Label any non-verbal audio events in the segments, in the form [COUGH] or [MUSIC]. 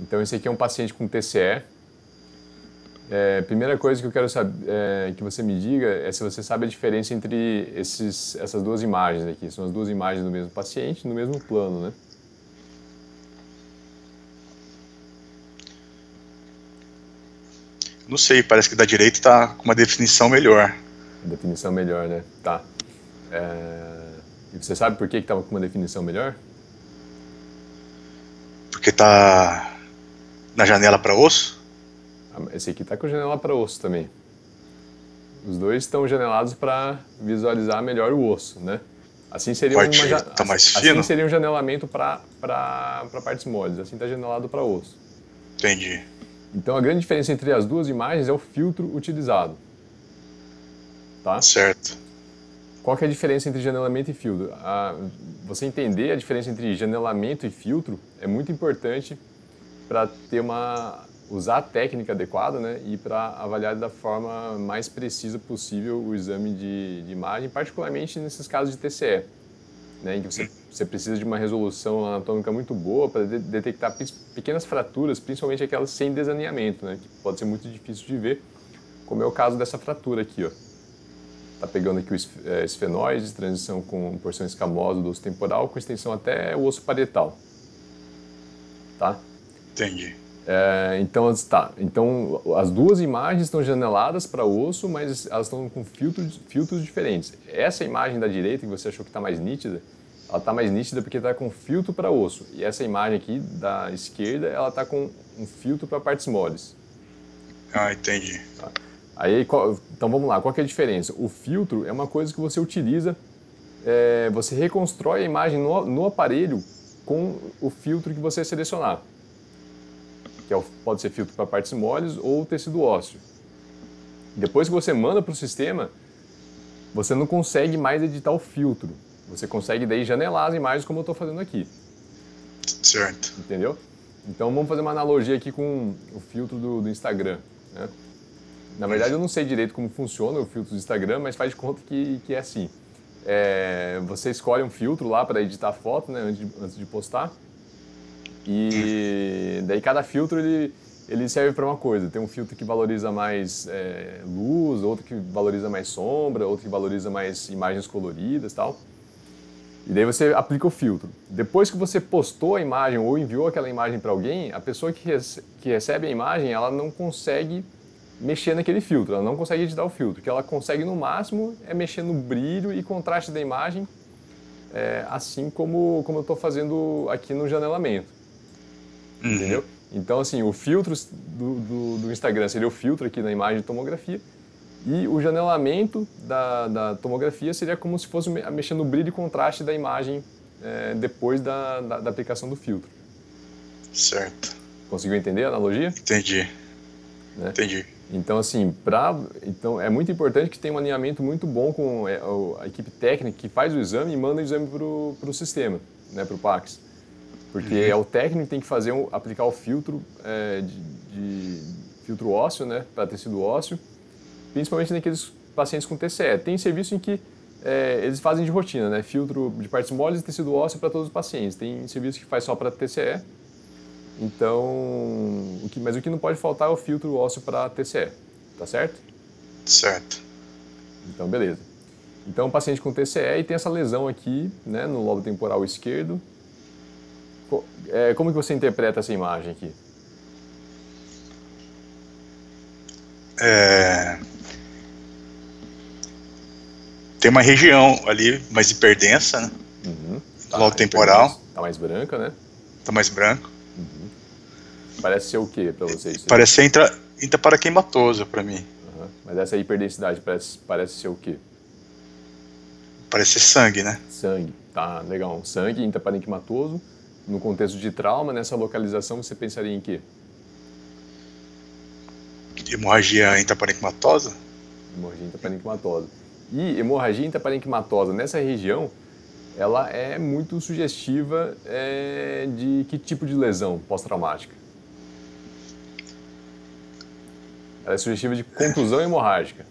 Então esse aqui é um paciente com TCE. É, primeira coisa que eu quero saber, é, que você me diga é se você sabe a diferença entre esses, essas duas imagens aqui. São as duas imagens do mesmo paciente no mesmo plano, né? Não sei, parece que da direita está com uma definição melhor. Definição melhor, né? Tá. É... E você sabe por que estava com uma definição melhor? Porque tá na janela para osso? Ah, esse aqui tá com janela para osso também. Os dois estão janelados para visualizar melhor o osso, né? Assim seria Pode, uma, tá mais assim fino? seria um janelamento para partes moles. Assim tá janelado para osso. Entendi. Então a grande diferença entre as duas imagens é o filtro utilizado. Tá? Certo. Qual que é a diferença entre janelamento e filtro? A, você entender a diferença entre janelamento e filtro é muito importante para ter uma usar a técnica adequada, né, e para avaliar da forma mais precisa possível o exame de, de imagem, particularmente nesses casos de TCE, né, em que você, você precisa de uma resolução anatômica muito boa para de, detectar pequenas fraturas, principalmente aquelas sem desalinhamento, né, que pode ser muito difícil de ver, como é o caso dessa fratura aqui, ó. Tá pegando aqui o é, esfenóide, transição com porção escamosa do osso temporal, com extensão até o osso parietal. Tá? Entendi. É, então, tá. Então, as duas imagens estão janeladas para osso, mas elas estão com filtros, filtros diferentes. Essa imagem da direita, que você achou que está mais nítida, ela está mais nítida porque está com filtro para osso. E essa imagem aqui da esquerda, ela está com um filtro para partes moles. Ah, entendi. Tá. Aí, qual, então vamos lá, qual é a diferença? O filtro é uma coisa que você utiliza, é, você reconstrói a imagem no, no aparelho com o filtro que você selecionar que é o, pode ser filtro para partes moles ou tecido ósseo. Depois que você manda para o sistema, você não consegue mais editar o filtro. Você consegue daí janelar as imagens como eu estou fazendo aqui. Certo. Entendeu? Então vamos fazer uma analogia aqui com o filtro do, do Instagram. Né? Na verdade eu não sei direito como funciona o filtro do Instagram, mas faz de conta que, que é assim. É, você escolhe um filtro lá para editar a foto né, antes, de, antes de postar. E daí cada filtro ele, ele serve para uma coisa. Tem um filtro que valoriza mais é, luz, outro que valoriza mais sombra, outro que valoriza mais imagens coloridas tal. E daí você aplica o filtro. Depois que você postou a imagem ou enviou aquela imagem para alguém, a pessoa que, rece que recebe a imagem, ela não consegue mexer naquele filtro, ela não consegue editar o filtro. O que ela consegue no máximo é mexer no brilho e contraste da imagem, é, assim como, como eu estou fazendo aqui no janelamento. Uhum. Entendeu? Então, assim, o filtro do, do, do, Instagram seria o filtro aqui na imagem de tomografia e o janelamento da, da tomografia seria como se fosse mexer no brilho e contraste da imagem é, depois da, da, da, aplicação do filtro. Certo. Conseguiu entender a analogia? Entendi. Né? Entendi. Então, assim, pra, então é muito importante que tenha um alinhamento muito bom com é, a equipe técnica que faz o exame e manda o exame para o sistema, né, para o PAX. Porque uhum. é o técnico tem que fazer um, aplicar o filtro é, de, de, filtro ósseo, né, para tecido ósseo, principalmente naqueles pacientes com TCE. Tem serviço em que é, eles fazem de rotina, né, filtro de partes moles e tecido ósseo para todos os pacientes. Tem serviço que faz só para TCE. Então, o que, mas o que não pode faltar é o filtro ósseo para TCE, tá certo? Certo. Então, beleza. Então, o paciente com TCE e tem essa lesão aqui, né, no lobo temporal esquerdo, como que você interpreta essa imagem aqui? É... Tem uma região ali mais hiperdensa, né? Uhum. Tá, Logo temporal. Tá mais branca, né? Tá mais branco. Uhum. Parece ser o que para vocês? Parece ser intra, intraparanquimatoso para mim. Uhum. Mas essa hiperdensidade parece, parece ser o que? Parece ser sangue, né? Sangue, tá, legal. Sangue intraparenquimatoso no contexto de trauma, nessa localização, você pensaria em quê? Hemorragia intraparenquimatosa? Hemorragia intraparenquimatosa. E hemorragia intraparenquimatosa nessa região, ela é muito sugestiva é, de que tipo de lesão pós-traumática? Ela é sugestiva de contusão hemorrágica.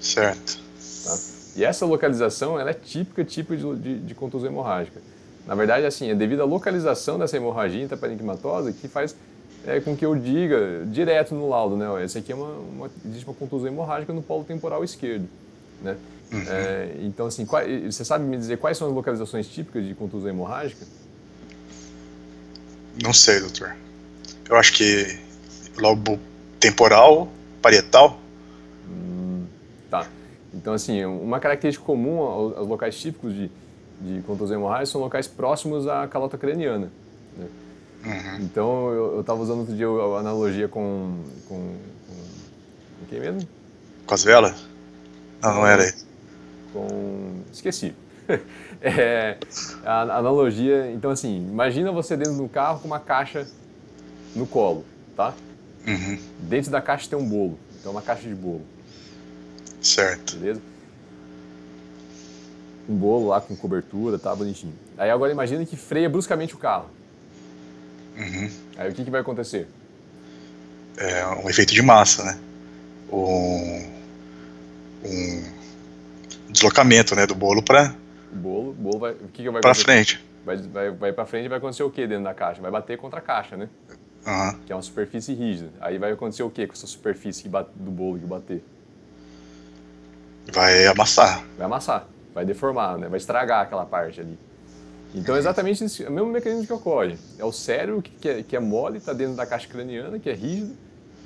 Certo. Tá? E essa localização ela é típica, típica de, de, de contusão hemorrágica. Na verdade, assim, é devido à localização dessa hemorragia intraparenquimatosa que faz é, com que eu diga direto no laudo, né? Essa aqui é uma, uma, existe uma contusão hemorrágica no polo temporal esquerdo, né? Uhum. É, então, assim, qual, você sabe me dizer quais são as localizações típicas de contusão hemorrágica? Não sei, doutor. Eu acho que lobo temporal, parietal. Hum, tá. Então, assim, uma característica comum aos, aos locais típicos de, de contusão hemorrágica são locais próximos à calota craniana. Né? Uhum. Então, eu estava usando outro dia a analogia com, com, com, com quem mesmo? Com as velas? Não, não era isso. Com... Esqueci. [LAUGHS] é, a, a analogia, então assim, imagina você dentro do carro com uma caixa no colo, tá? Uhum. Dentro da caixa tem um bolo, então uma caixa de bolo. Certo. Beleza? Um bolo lá com cobertura, tá bonitinho. Aí agora imagina que freia bruscamente o carro. Uhum. Aí o que, que vai acontecer? É um efeito de massa, né? Um, um deslocamento né, do bolo para o bolo, bolo vai, o que, que vai para frente. Vai, vai, vai para frente e vai acontecer o que dentro da caixa? Vai bater contra a caixa, né? Uhum. Que é uma superfície rígida. Aí vai acontecer o que com essa superfície bate, do bolo que bater? Vai amassar. Vai amassar, vai deformar, né? vai estragar aquela parte ali. Então é exatamente é o mesmo mecanismo que ocorre. É o cérebro que, que, é, que é mole, está dentro da caixa craniana, que é rígido,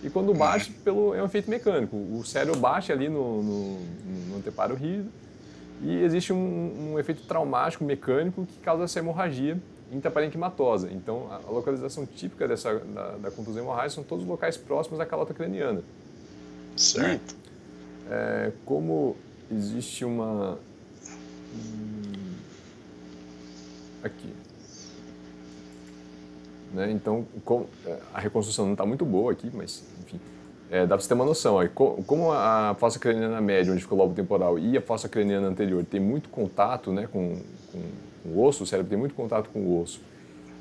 e quando bate, pelo, é um efeito mecânico. O cérebro bate ali no, no, no anteparo rígido, e existe um, um, efeito traumático mecânico que causa essa hemorragia intraparenquimatosa. Então, a, localização típica dessa, da, da contusão hemorrágica são todos os locais próximos à calota craniana. Certo. E, é, como existe uma... Hum, aqui. Né? Então, com, a reconstrução não está muito boa aqui, mas, enfim, é, dá para você ter uma noção. Aí, como a fossa craniana média, onde fica o lobo temporal, e a fossa craniana anterior tem muito contato né, com, com, com, o osso, o cérebro tem muito contato com o osso,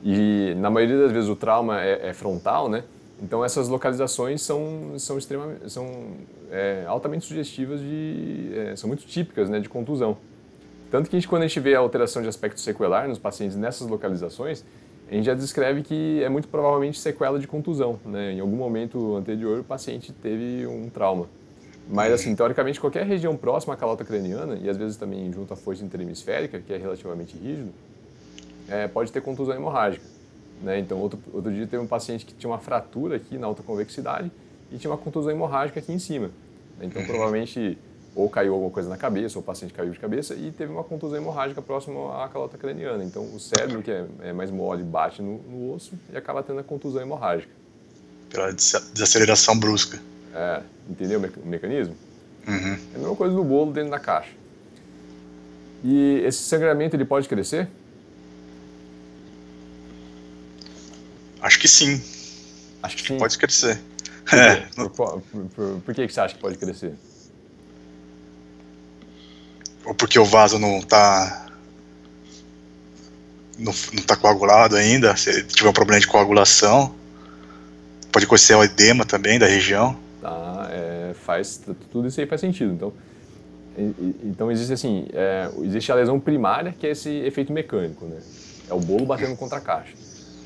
e na maioria das vezes o trauma é, é frontal, né? Então essas localizações são, são, extremamente, são é, altamente sugestivas, de, é, são muito típicas né, de contusão. Tanto que a gente, quando a gente vê a alteração de aspecto sequelar nos pacientes nessas localizações, a gente já descreve que é muito provavelmente sequela de contusão. Né? Em algum momento anterior, o paciente teve um trauma. Mas, assim, teoricamente, qualquer região próxima à calota craniana, e às vezes também junto à foice interhemisférica, que é relativamente rígido, é, pode ter contusão hemorrágica. Né? Então, outro, outro dia teve um paciente que tinha uma fratura aqui na alta convexidade e tinha uma contusão hemorrágica aqui em cima. Então, provavelmente ou caiu alguma coisa na cabeça, ou o paciente caiu de cabeça e teve uma contusão hemorrágica próxima à calota craniana. Então, o cérebro, que é, é mais mole, bate no, no, osso e acaba tendo a contusão hemorrágica. Pela desaceleração brusca. É, entendeu o mecanismo? Uhum. É a mesma coisa do bolo dentro da caixa. E esse sangramento, ele pode crescer? Acho que sim. Acho que sim. Pode crescer. Por, é. por, por, por que você acha que pode crescer? Ou porque o vaso não está não, não tá coagulado ainda, se tiver um problema de coagulação, pode acontecer o edema também da região. Tá, é, faz, tudo isso aí faz sentido. Então, então existe assim, é, existe a lesão primária, que é esse efeito mecânico, né? É o bolo batendo contra a caixa.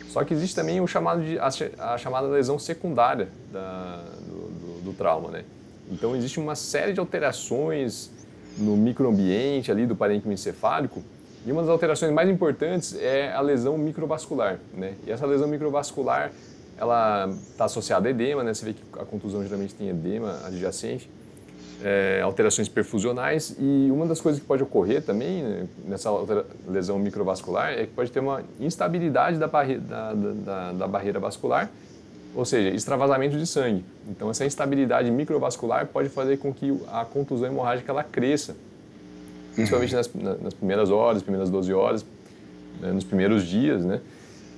Só que existe também o chamado de, a, a chamada lesão secundária da, do, do, do, trauma, né? Então existe uma série de alterações no microambiente ali do parênquima encefálico. E uma das alterações mais importantes é a lesão microvascular, né? E essa lesão microvascular, ela está associada a edema, né? Você vê que a contusão geralmente tem edema adjacente, é, alterações perfusionais e uma das coisas que pode ocorrer também né, nessa lesão microvascular é que pode ter uma instabilidade da, barre da, da, da barreira vascular ou seja, extravasamento de sangue. Então, essa instabilidade microvascular pode fazer com que a contusão hemorrágica ela cresça, principalmente nas, nas primeiras horas, primeiras 12 horas, né, nos primeiros dias, né?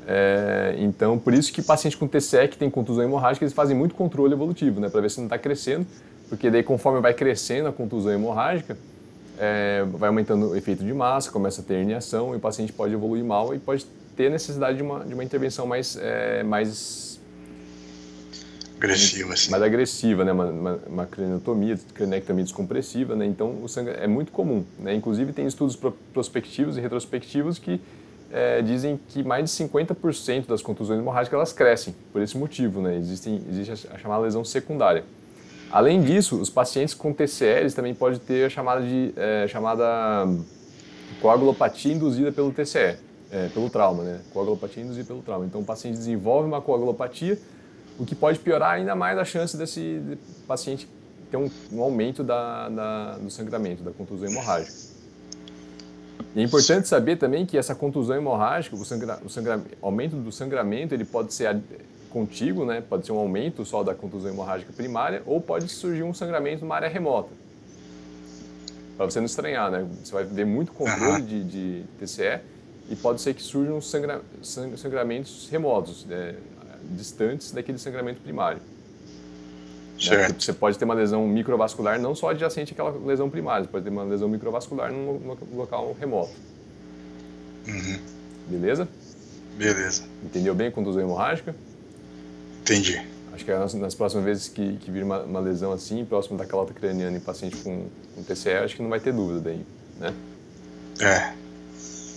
É, então, por isso que paciente com TSEC que tem contusão hemorrágica, eles fazem muito controle evolutivo, né? Para ver se não está crescendo, porque daí conforme vai crescendo a contusão hemorrágica, é, vai aumentando o efeito de massa, começa a ter herniação e o paciente pode evoluir mal e pode ter necessidade de uma, de uma intervenção mais, é, mais agressiva, assim. mais agressiva, né? Uma, uma, uma craniotomia, cranectomia descompressiva, né? Então, o sangue é muito comum, né? Inclusive, tem estudos prospectivos e retrospectivos que é, dizem que mais de 50% das contusões hemorrágicas elas crescem por esse motivo, né? Existem, existe a chamada lesão secundária. Além disso, os pacientes com TCLs também podem ter a chamada, de, é, chamada coagulopatia induzida pelo TCE, é, pelo trauma, né? Coagulopatia induzida pelo trauma. Então, o paciente desenvolve uma coagulopatia, o que pode piorar ainda mais a chance desse paciente ter um, um aumento da, da, do sangramento, da contusão hemorrágica. E é importante saber também que essa contusão hemorrágica, o, sangra, o sangra, aumento do sangramento, ele pode ser contíguo, né? pode ser um aumento só da contusão hemorrágica primária, ou pode surgir um sangramento numa área remota. Para você não estranhar, né? Você vai ver muito controle de, de TCE e pode ser que surjam sangra, sangramentos remotos, né? Distantes daquele sangramento primário. Né? Certo. Você pode ter uma lesão microvascular não só adjacente àquela lesão primária, você pode ter uma lesão microvascular num local remoto. Uhum. Beleza? Beleza. Entendeu bem a contusão hemorrágica? Entendi. Acho que nas, nas próximas vezes que, que vir uma, uma, lesão assim, próximo da calota craniana em paciente com, com TCE, acho que não vai ter dúvida daí, né? É.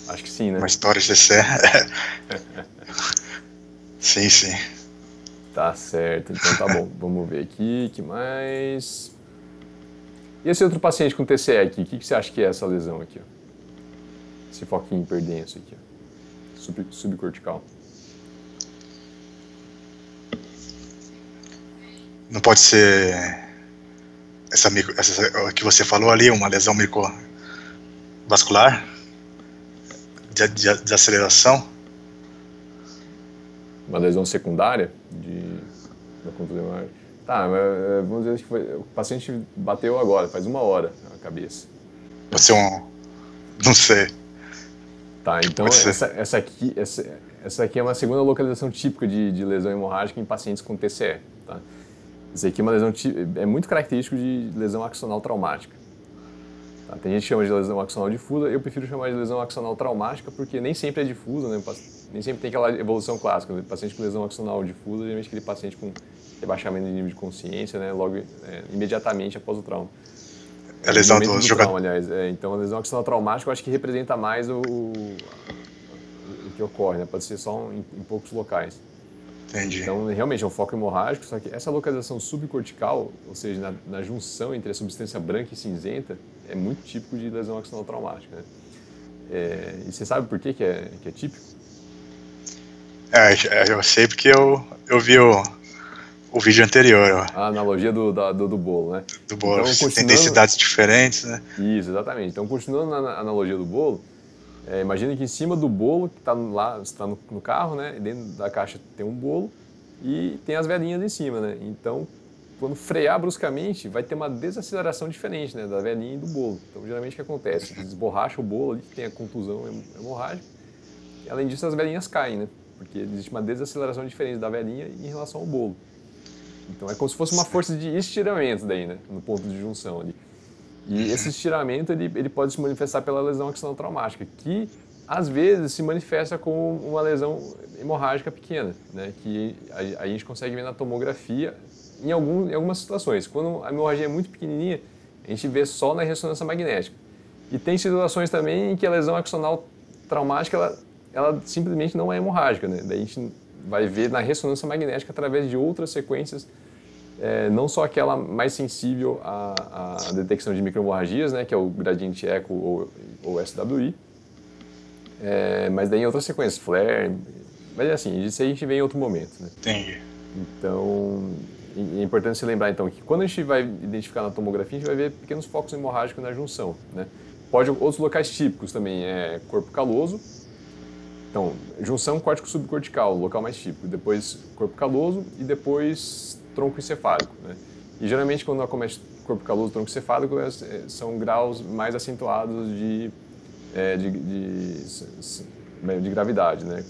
Acho que sim, né? Uma história de TCE. [LAUGHS] sim, sim. Tá certo, então tá bom. [LAUGHS] Vamos ver aqui, que mais... E esse outro paciente com TCE aqui, o que, que você acha que é essa lesão aqui? Ó? Esse foquinho hiperdenso aqui, ó. Sub, subcortical. Não pode ser essa, micro, essa que você falou ali, uma lesão microvascular de, de, de, aceleração? Uma lesão secundária de da contusão Tá, mas, é, vamos dizer que foi, o paciente bateu agora, faz uma hora a cabeça. Pode ser um, não sei. Tá, então essa, essa aqui essa, essa aqui é uma segunda localização típica de, de lesão hemorrágica em pacientes com TCE, tá? Isso aqui é uma lesão é muito característico de lesão axonal traumática. Tá? Tem gente que chama de lesão axonal difusa, eu prefiro chamar de lesão axonal traumática porque nem sempre é difusa, né? nem sempre tem aquela evolução clássica. O paciente com lesão axonal difusa, geralmente aquele paciente com rebaixamento de nível de consciência, né? logo é, imediatamente após o trauma. É a lesão do, do trauma, aliás. É, então, a lesão axonal traumática eu acho que representa mais o, o, o que ocorre, né? pode ser só em, em poucos locais. Entendi. Então, realmente é um foco hemorrágico, só que essa localização subcortical, ou seja, na, na junção entre a substância branca e cinzenta, é muito típico de lesão axonal traumática. Né? É, e você sabe por que, que, é, que é típico? É, é, eu sei porque eu, eu vi o, o vídeo anterior. Ó. A analogia do, da, do, do, bolo, né? Do bolo, então, tem densidades diferentes, né? Isso, exatamente. Então, continuando na analogia do bolo, é, imagina que em cima do bolo, que está lá, está no, no, carro, né? Dentro da caixa tem um bolo e tem as velhinhas em cima, né? Então, quando frear bruscamente, vai ter uma desaceleração diferente, né? Da velhinha e do bolo. Então, geralmente o que acontece? Desborracha o bolo ali, tem a contusão hemorrágica. E, além disso, as velhinhas caem, né? Porque existe uma desaceleração diferente da velhinha em relação ao bolo. Então, é como se fosse uma força de estiramento daí, né? No ponto de junção ali. E esse estiramento ele, ele pode se manifestar pela lesão axonal traumática, que às vezes se manifesta com uma lesão hemorrágica pequena, né? que a, a gente consegue ver na tomografia em, algum, em algumas situações. Quando a hemorragia é muito pequenininha, a gente vê só na ressonância magnética. E tem situações também em que a lesão axonal traumática ela, ela simplesmente não é hemorrágica. Né? Daí a gente vai ver na ressonância magnética através de outras sequências é, não só aquela mais sensível à, à detecção de microhemorragias, né, que é o gradiente eco ou, ou SWI, é, mas daí em outras sequências, flare, mas é assim, isso aí a gente vê em outro momento. Né? Entendi. Então, é importante se lembrar então que quando a gente vai identificar na tomografia, a gente vai ver pequenos focos hemorrágicos na junção. Né? Pode outros locais típicos também é corpo caloso, então junção córtico subcortical, local mais típico, depois corpo caloso e depois tronco encefálico. Né? E geralmente quando acomete corpo caloso, tronco encefálico, é, é, são graus mais acentuados de, é, de, de, de, gravidade. Né?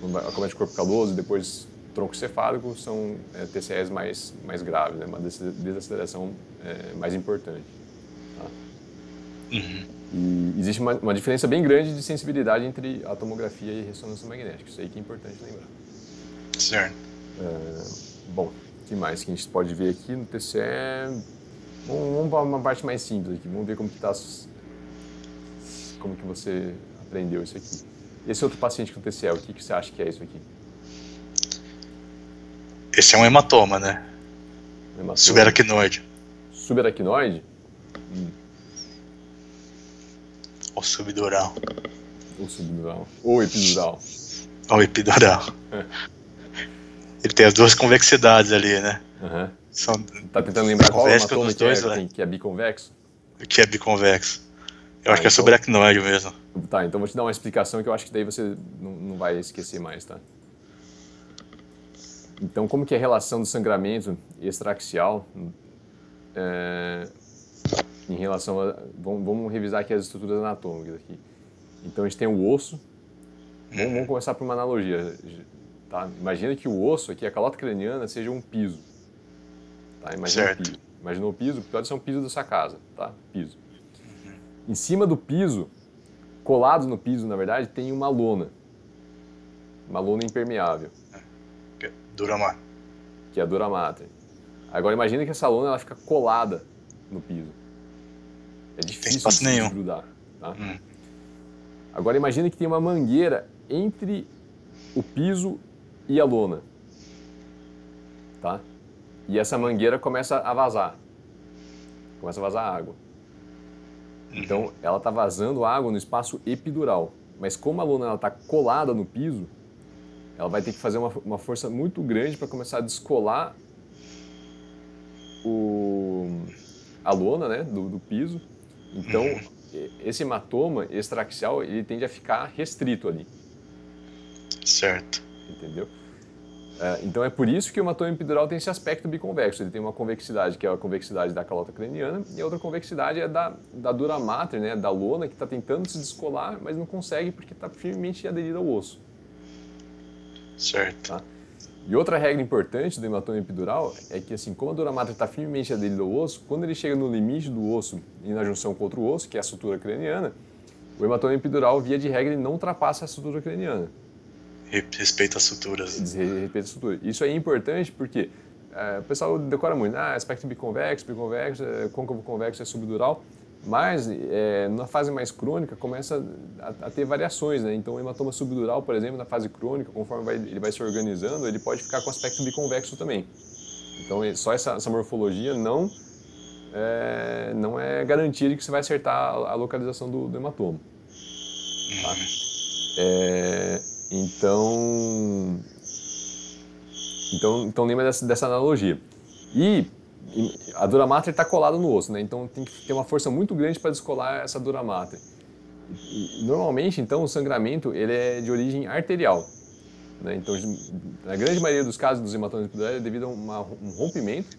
Quando acomete corpo caloso e depois tronco encefálico, são é, TCEs mais, mais graves, né? uma desaceleração é, mais importante. Tá? Uhum. E existe uma, uma, diferença bem grande de sensibilidade entre a tomografia e ressonância magnética. Isso aí que é importante lembrar. Certo. É, Bom, o que mais que a gente pode ver aqui no TCE? Vamos, vamos para uma parte mais simples aqui. Vamos ver como que tá, como que você aprendeu isso aqui. Esse outro paciente com TCL, o que, que você acha que é isso aqui? Esse é um hematoma, né? Hematoma. Subaracnoide. Subaracnoide? Hum. Ou subdural. Ou subdural. Ou epidural. Ou epidural. Ele tem as duas convexidades ali, né? Uhum. São Tá tentando lembrar qual convexo hematoma dos que é, dois, que né? que é biconvexo? que é biconvexo. Eu Ah, acho que é então- subaracnoide mesmo. Tá, então vou te dar uma explicação que eu acho que daí você não, não vai esquecer mais, tá? Então, como que é a relação do sangramento extraaxial é, em relação a... Vamos, vamos revisar aqui as estruturas anatômicas aqui. Então, a gente tem o osso. Vamos, vamos começar por uma analogia, tá? Imagina que o osso aqui, a calota craniana, seja um piso. Tá? Imagina Certo. o piso. Imagina o piso, pode ser um piso da sua casa, tá? Piso. Em cima do piso, colado no piso, na verdade, tem uma lona. Uma lona impermeável, Dura mais. que é a dura mater. Agora imagina que essa lona ela fica colada no piso. É difícil de nenhum. desgrudar. Tá? Hum. Agora imagina que tem uma mangueira entre o piso e a lona. Tá? E essa mangueira começa a vazar. Começa a vazar água. Então, ela está vazando água no espaço epidural. Mas como a lona está colada no piso, ela vai ter que fazer uma, uma força muito grande para começar a descolar o, a lona né, do, do piso. Então, e- esse hematoma extraaxial ele tende a ficar restrito ali, Certo. Entendeu? É, então é por isso que o hematoma epidural tem esse aspecto biconvexo. Ele tem uma convexidade que é a convexidade da calota craniana e a outra convexidade é da, da dura mater, né, da lona que está tentando se descolar, mas não consegue porque está firmemente aderida ao osso. Certo. Tá? E outra regra importante do hematoma epidural é que, assim, como a dura mater está firmemente aderida ao osso, quando ele chega no limite do osso e na junção com outro osso, que é a sutura craniana, o hematoma epidural, via de regra, ele não ultrapassa a sutura craniana. Re- Respeita as suturas. Respeito à sutura. Isso é importante porque é, o pessoal decora muito, ah, aspecto biconvexo, biconvexo, é, côncavo convexo é subdural, mas é, na fase mais crônica começa a, a ter variações, né? Então o hematoma subdural, por exemplo, na fase crônica, conforme vai- ele vai se organizando, ele pode ficar com aspecto biconvexo também. Então é- só essa, essa morfologia não é, não é garantia de que você vai acertar a, a localização do, do hematoma. Tá? É, então, então, então lembra dessa, dessa analogia. E, a dura mater está colada no osso, né? Então tem que ter uma força muito grande para descolar essa dura mater. E, normalmente, então, o sangramento ele é de origem arterial. Né? Então, na grande maioria dos casos dos hematomas epidurais é devido a uma- um rompimento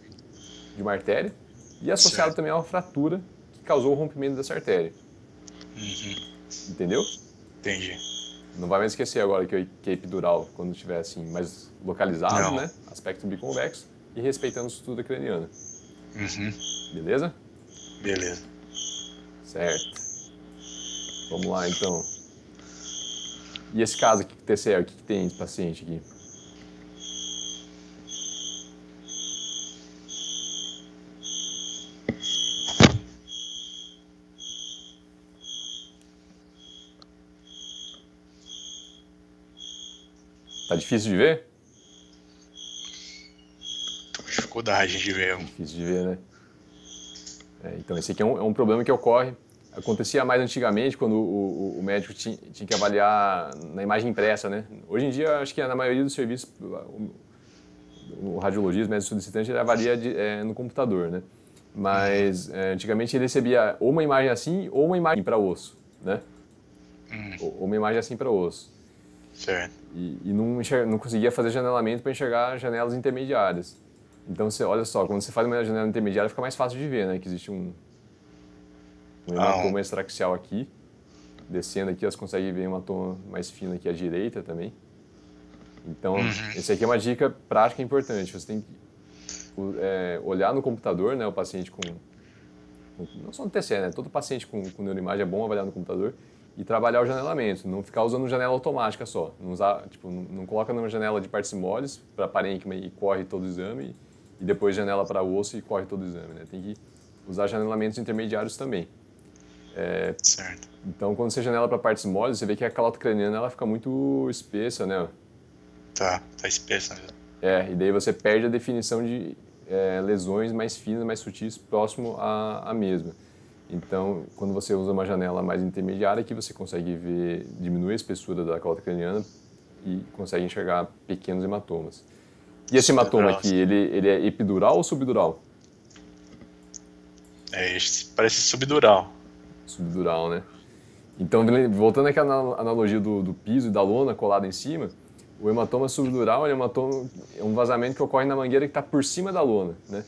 de uma artéria e associado Certo. também a uma fratura que causou o rompimento dessa artéria. Uhum. Entendeu? Entendi. Não vai mais esquecer agora que, que é epidural, quando estiver assim, mais localizado, Não. né? Aspecto biconvexo e respeitando a estrutura craniana. Uhum. Beleza? Beleza. Certo. Vamos lá, então. E esse caso aqui, TCL, o que, que tem esse paciente aqui? Tá difícil de ver? Dificuldade de ver. Difícil de ver, né? É, então, esse aqui é um, é um problema que ocorre. Acontecia mais antigamente, quando o, o- o médico tinha, tinha que avaliar na imagem impressa, né? Hoje em dia, acho que na maioria dos serviços, o, o radiologista, médico solicitante, ele avalia de- é, no computador, né? Mas é, antigamente ele recebia ou uma imagem assim ou uma imagem para osso, né? Ou ou uma imagem assim para osso. Certo. E, e não, enxer- não conseguia fazer janelamento para enxergar janelas intermediárias. Então, você, olha só, quando você faz uma janela intermediária, fica mais fácil de ver, né? Que existe um, um Ah, hematoma extraxial aqui. Descendo aqui, você consegue ver um hematoma mais fino aqui à direita também. Então, esse aqui é uma dica prática importante. Você tem que é, olhar no computador, né? O paciente com... com- Não só no TCE, né? Todo paciente com, com neuroimagem é bom avaliar no computador e trabalhar o janelamento. Não ficar usando janela automática só. Não, usar, tipo, não, não coloca numa janela de partes moles para parênquima e corre todo o exame e depois janela para osso e corre todo o exame, né? Tem que usar janelamentos intermediários também. É, Certo. então, quando você janela para partes moles, você vê que a calota craniana ela fica muito espessa, né? Tá, tá espessa mesmo. É, e daí você perde a definição de é, lesões mais finas, mais sutis, próximo à, à mesma. Então, quando você usa uma janela mais intermediária, que você consegue ver, diminuir a espessura da calota craniana e consegue enxergar pequenos hematomas. E esse hematoma aqui, ele, ele é epidural ou subdural? É, esse parece subdural. Subdural, né? Então, voltando àquela analogia do, do piso e da lona colada em cima, o hematoma subdural é um, hematoma, é um vazamento que ocorre na mangueira que está por cima da lona, né?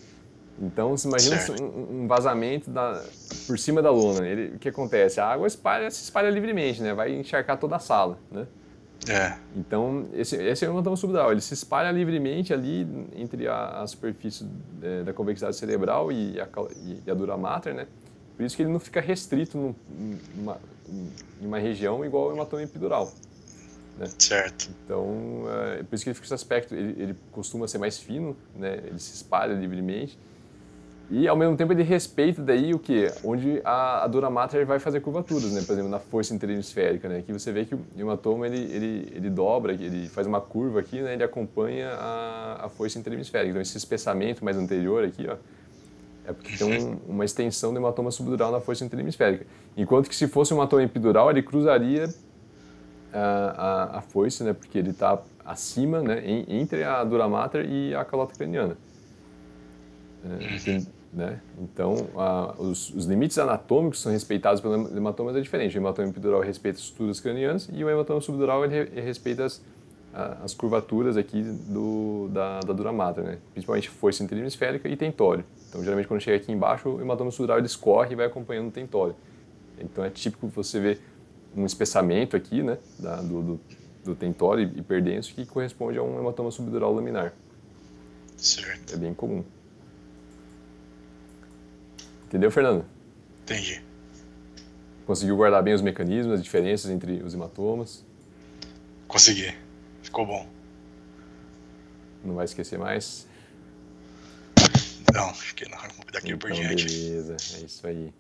Então, você imagina um, um, vazamento da, por cima da lona. Ele, o que acontece? A água espalha, se espalha livremente, né? Vai encharcar toda a sala, né? É. Então, esse, esse é o hematoma subdural. Ele se espalha livremente ali entre a, a superfície é, da convexidade cerebral e a, e a dura mater, né? Por isso que ele não fica restrito num, numa, em uma região igual ao hematoma epidural. Né? Certo. Então, é por isso que ele fica esse aspecto, ele, ele, costuma ser mais fino, né? ele se espalha livremente, e ao mesmo tempo ele respeita daí o que? Onde a, a dura mater vai fazer curvaturas, né? por exemplo, na força interhemisférica. Né? Aqui você vê que o hematoma ele, ele, ele dobra, ele faz uma curva aqui, né? ele acompanha a, a força interhemisférica. Então esse espessamento mais anterior aqui, ó, é porque tem um, uma extensão do hematoma subdural na força interhemisférica. Enquanto que se fosse um hematoma epidural, ele cruzaria a, a, a né, porque ele está acima, né, em, entre a dura mater e a calota craniana. É, né? Então, a, os, os, limites anatômicos são respeitados pelos hematomas é diferente. O hematoma epidural respeita as estruturas cranianas e o hematoma subdural ele, ele respeita as, a, as curvaturas aqui do, da, da dura mater, né? principalmente força interhemisférica e tentório. Então, geralmente, quando chega aqui embaixo, o hematoma subdural ele escorre e vai acompanhando o tentório. Então, é típico você ver um espessamento aqui, né, da, do, do, do tentório hiperdenso que corresponde a um hematoma subdural laminar. Certo. É bem comum. Entendeu, Fernando? Entendi. Conseguiu guardar bem os mecanismos, as diferenças entre os hematomas? Consegui. Ficou bom. Não vai esquecer mais? Não, fiquei não. Daqui então, por diante. Beleza, é isso aí.